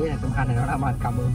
biết là công khai này nó đã mà cầm ơn